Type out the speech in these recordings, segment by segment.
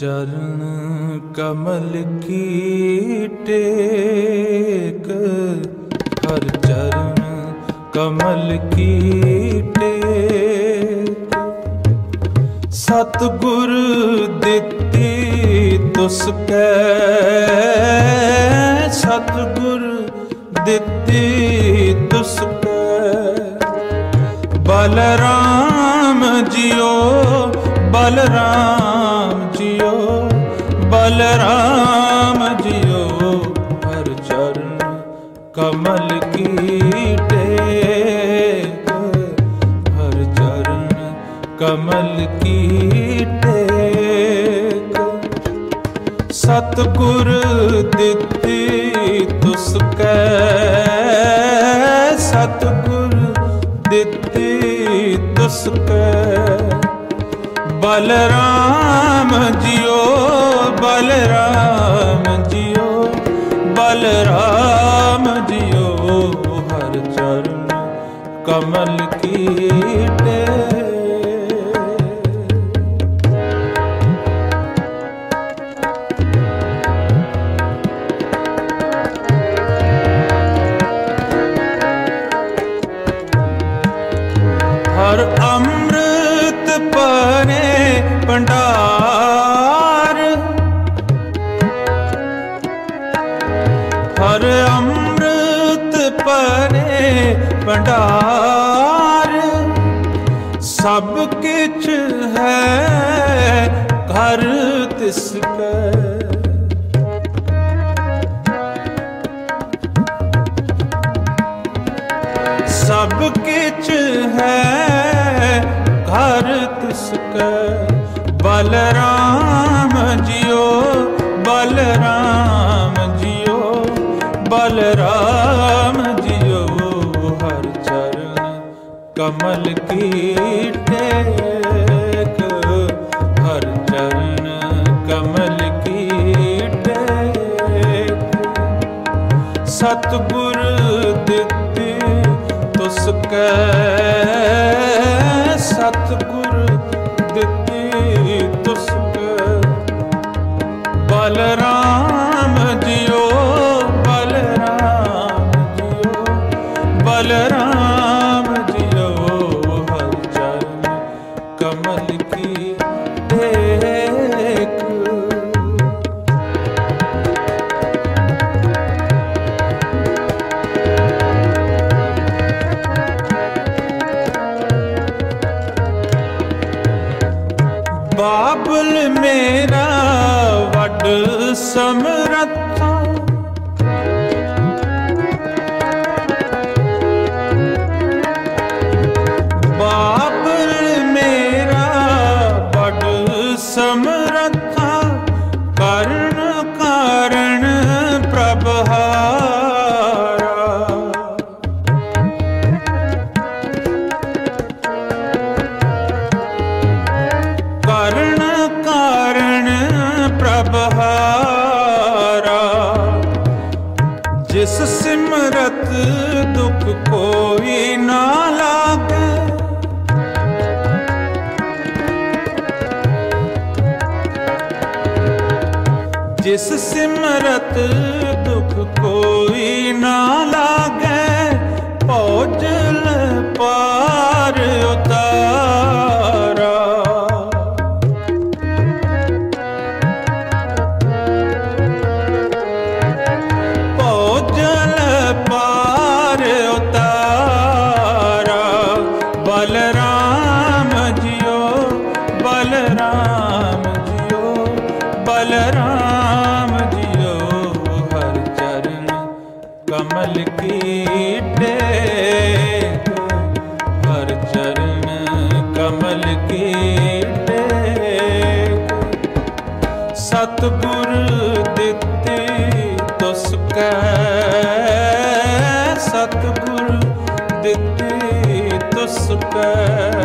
ਚਰਨ ਕਮਲ ਕੀ ਟੇਕ? ਹਰ ਚਰਨ ਕਮਲ ਕੀ ਟੇਕ? ਸਤ ਗੁਰ ਦਿੱਤੀ ਤੁਸ ਕੈ। ਸਤ ਗੁਰ ਦਿੱਤੀ ਤੁਸ ਕੈ। ਬਲਰਾਮ ਜਿਉ, ਬਲਰਾਮ ਬਲਰਾਮ ਜਿਓ ਹਰ ਚਰਨ ਕਮਲ ਕੀ ਟੇਕ ਹਰ ਚਰਨ ਕਮਲ ਕੀ ਟੇਕ ਸਤਗੁਰ ਦਿੱਤੀ ਤੁਸ ਕੈ ਸਤਗੁਰ ਦਿੱਤੀ ਤੁਸ ਕੈ ਬਲਰਾਮ ਜਿਓ ਬਲਰਾਮ ਜਿਓ ਬਲਰਾਮ ਜੀਓ ਹਰ ਚਰਨ ਕਮਲ ਕੀ ਟੇਕ हर सब किच है, घर तिसके बलराम जियो बलराम जियो बलराम जियो, हर चरण कमल की टेर ਸਤਗੁਰ ਦਿੱਤੀ ਤੁਸ ਕੈ ਸਤਗੁਰ ਦਿੱਤੀ ਤੁਸ ਕੈ। ਬਲਰਾਮ até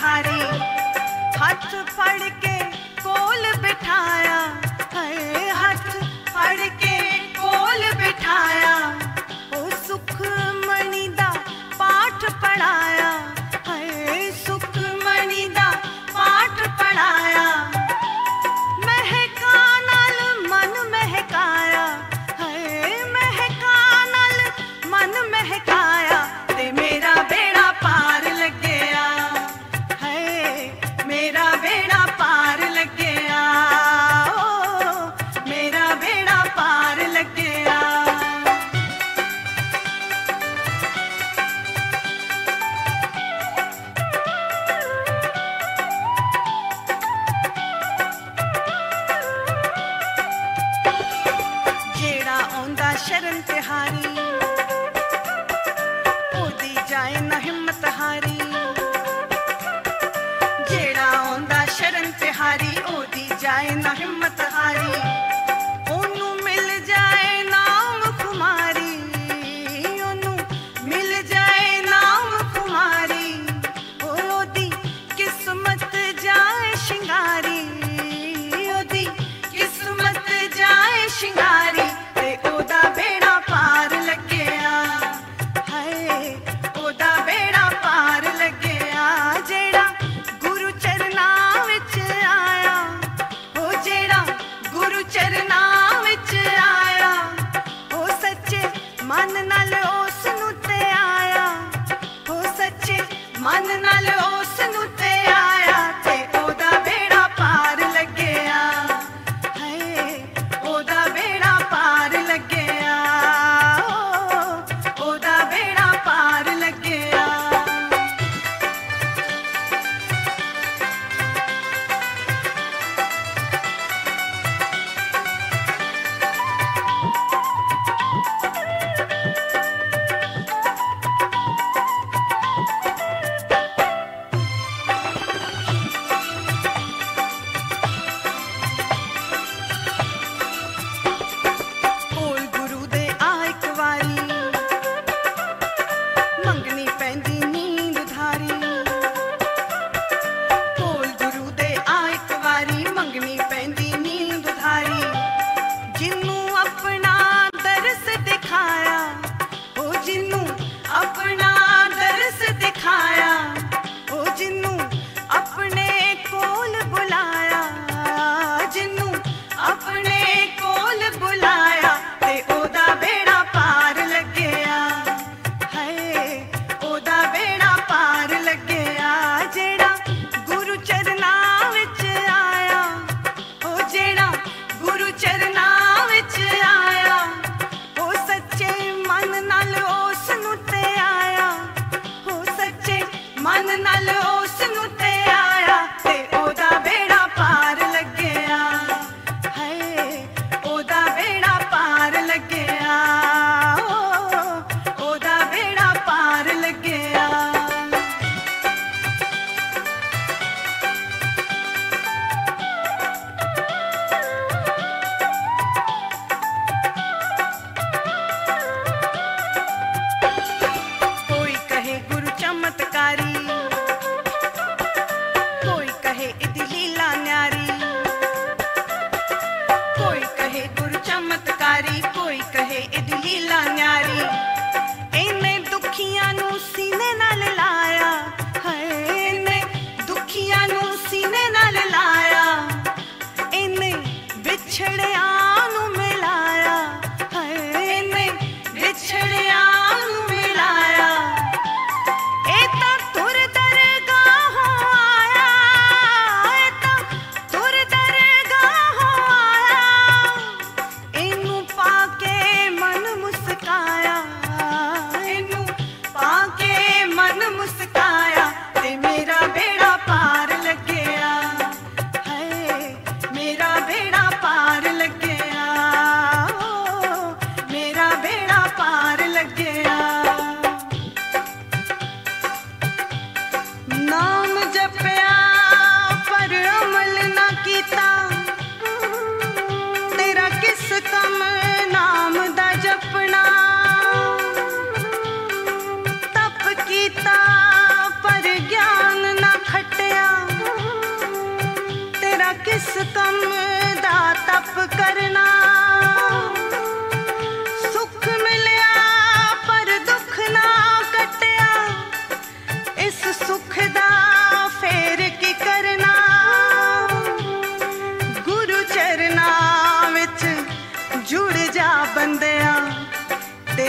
हारे हाथ पड़ के कोल बिठाया।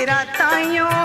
らたよ。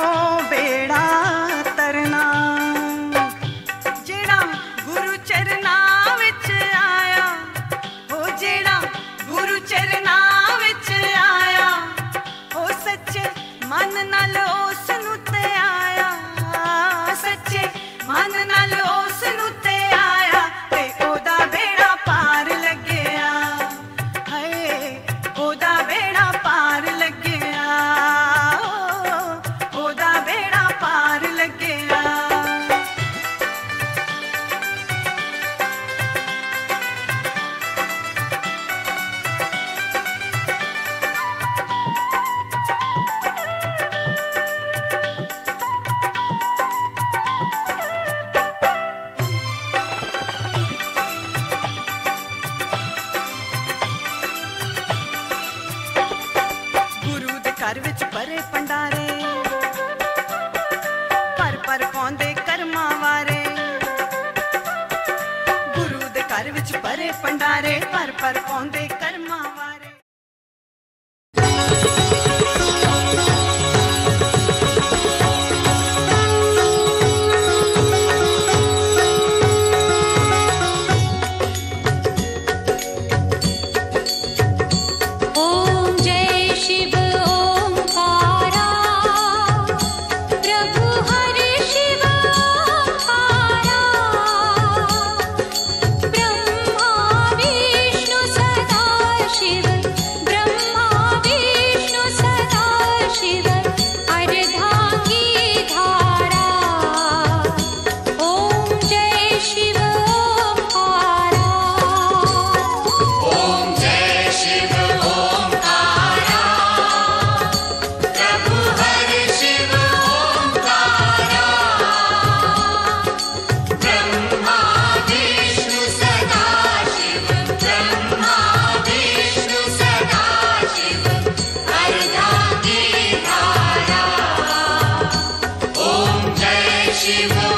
Jesus.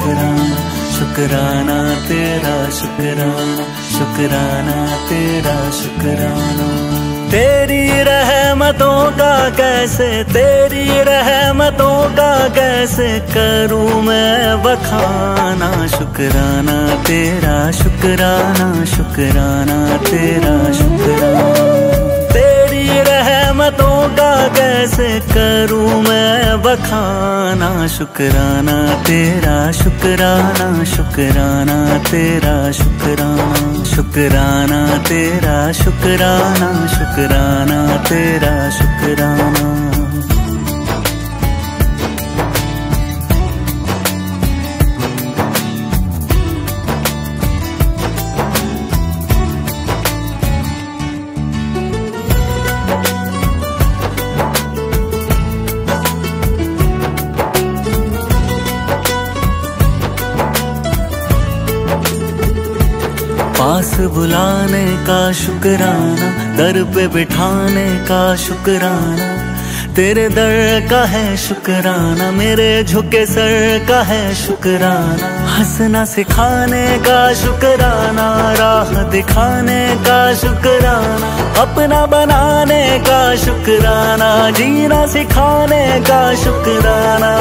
शुक्राना शुक्राना तेरा शुक्राना शुक्राना तेरा शुक्राना। तेरी रहमतों का कैसे, तेरी रहमतों का कैसे करूँ मैं बखाना? शुक्राना तेरा शुक्राना शुक्राना तेरा शुक्राना। का कैसे करूँ मैं? बखाना, शुक्राना, तेरा शुक्राना शुक्राना, तेरा शुक्राना शुक्राना, तेरा शुक्राना शुक्राना, तेरा शुक्राना। पास बुलाने का शुक्राना, दर पे बिठाने का शुक्राना। तेरे दर का है शुक्राना, मेरे झुके सर का है शुक्राना। हंसना सिखाने का शुक्राना, राह दिखाने का शुक्राना। अपना बनाने का शुक्राना, जीना सिखाने का शुक्राना।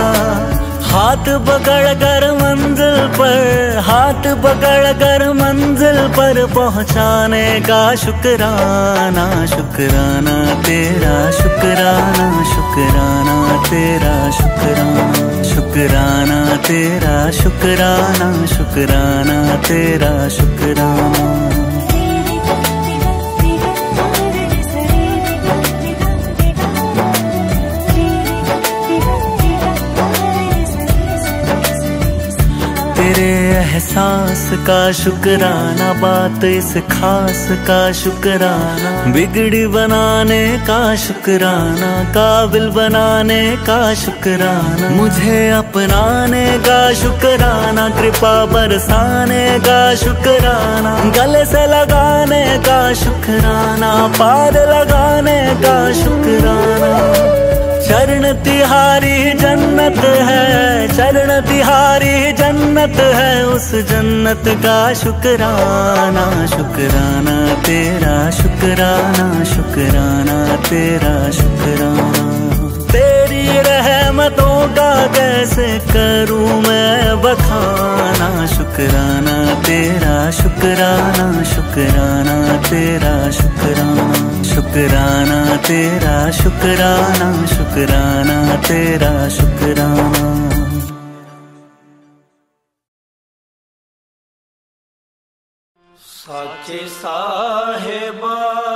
हाथ पकड़ कर मंजिल पर, हाथ पकड़ कर मंजिल पर पहुँचाने का शुक्राना शुक्राना तेरा, शुक्राना शुक्राना तेरा, शुक्राना शुक्राना तेरा, शुक्राना शुक्राना तेरा, शुक्राना। तेरे एहसास का शुक्राना, बात इस खास का शुक्राना। बिगड़ी बनाने का शुक्राना, काबिल बनाने का शुक्राना। मुझे अपनाने का शुक्राना, कृपा बरसाने का शुक्राना। गले से लगाने का शुक्राना पार लगाने का शुक्राना। चरण तिहारी जन्नत है, चरण तिहारी जन्नत है, उस जन्नत का शुक्राना, शुकराना तेरा, शुक्राना, शुकराना तेरा, शुक्राना। यादों का कैसे करूँ मैं बखाना। शुक्राना तेरा, शुक्राना शुक्राना तेरा, शुक्राना। शुक्राना तेरा, शुक्राना शुक्राना तेरा, शुक्राना। साचे साहेबा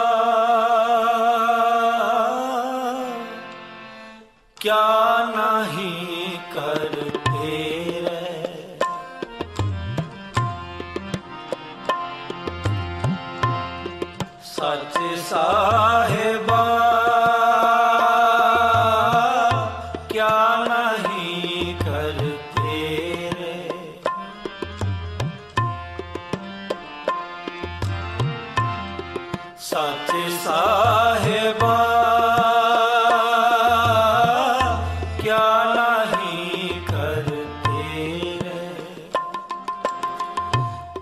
ਸੱਚ ਸਾਹਿਬਾ, ਕਿਆ ਨਹੀਂ ਕਰਤੇ ਰਹਿ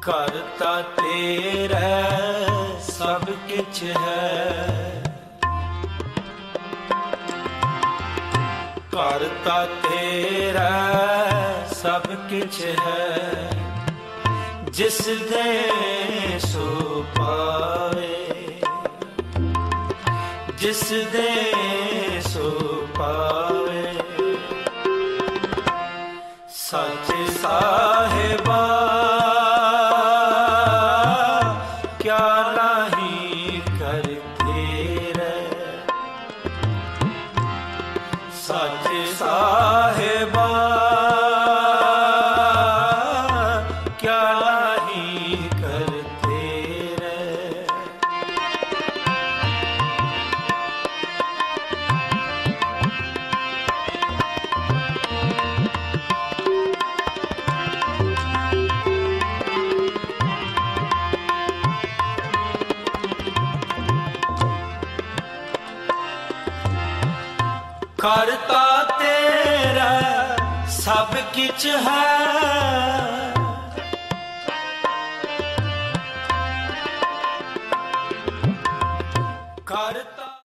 ਕਰਤਾ ਤੇਰਾ ਸਭ ਕਿਛ ਹੈ। ਕਰਤਾ ਤੇਰਾ ਸਭ ਕਿਛ ਹੈ। ਜਿਸ ਦੇ ਜਿਸ ਦੇ ਸੋ ਪਾਵੇ ਸੱਚ ਸਾਹਿਬਾ ਕਿਆ ਨਹੀਂ ਕਰਤੇ